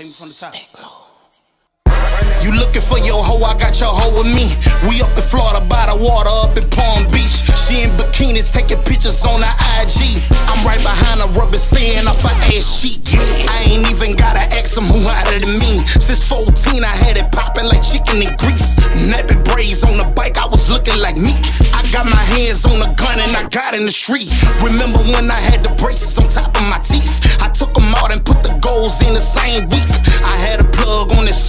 Take me from the top. You looking for your hoe, I got your hoe with me. We up in Florida by the water, up in Palm Beach. She in bikinis taking pictures on the IG. I'm right behind her, rubbing sand off her ass cheek. I ain't even gotta ask him who hotter than me. Since 14, I had it popping like chicken and grease. Nappy braids on the bike, I was looking like me. I got my hands on the gun and I got in the street. Remember when I had the braces on top of my teeth? I took them out and put the goals in the same week.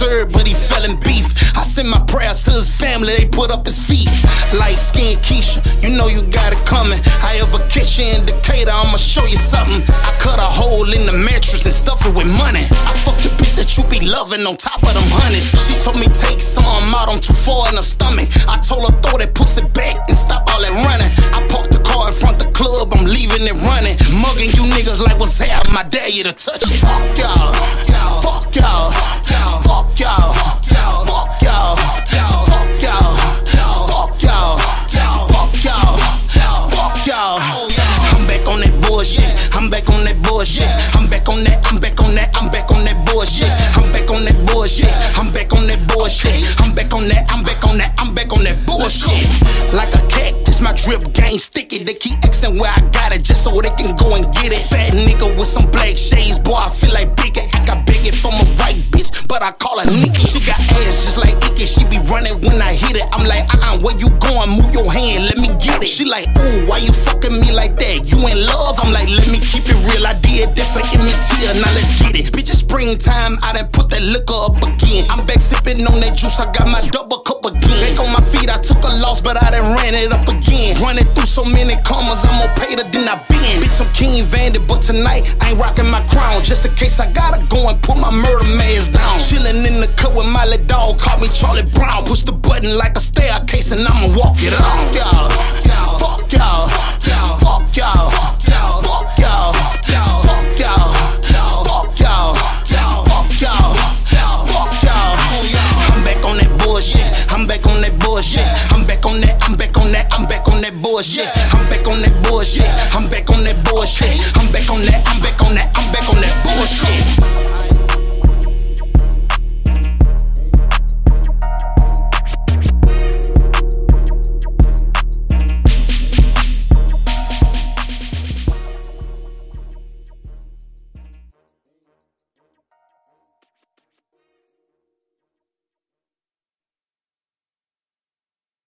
But he fell in beef. I sent my prayers to his family, they put up his feet. Light skin Keisha, you know you got it coming. I ever catch you in Decatur, I'ma show you something. I cut a hole in the mattress and stuff it with money. I fuck the bitch that you be loving on top of them honeys. She told me take some out, I'm too far in the stomach. I told her throw that pussy back and stop all that running. I parked the car in front of the club, I'm leaving it running. Mugging you niggas like what's happening, my dare you to touch it. Fuck y'all, on that. I'm back on that. I'm back on that bullshit. Like a cat, cactus, my drip game sticky. They keep asking where I got it just so they can go and get it. Fat nigga with some black shades, boy, I feel like Biggie. I got bigger from a white bitch, but I call her Nikki. She got ass just like Icky. She be running when I hit it. I'm like, uh uh, where you going? Move your hand, let me get it. She like, ooh, why you fucking me like that? You in love? I'm like, let me keep it springtime, I done put that liquor up again. I'm back sipping on that juice, I got my double cup again. Back on my feet, I took a loss, but I done ran it up again. Running through so many commas, I'm more paid than I been. Bitch, I'm King Vandy, but tonight I ain't rocking my crown. Just in case I gotta go and put my murder mask down. Chillin' in the cut with my little dog, call me Charlie Brown. Push the button like a staircase and I'ma walk it out. Y'all, I'm back on that bullshit. I'm back on that. I'm back on that. I'm back on that bullshit.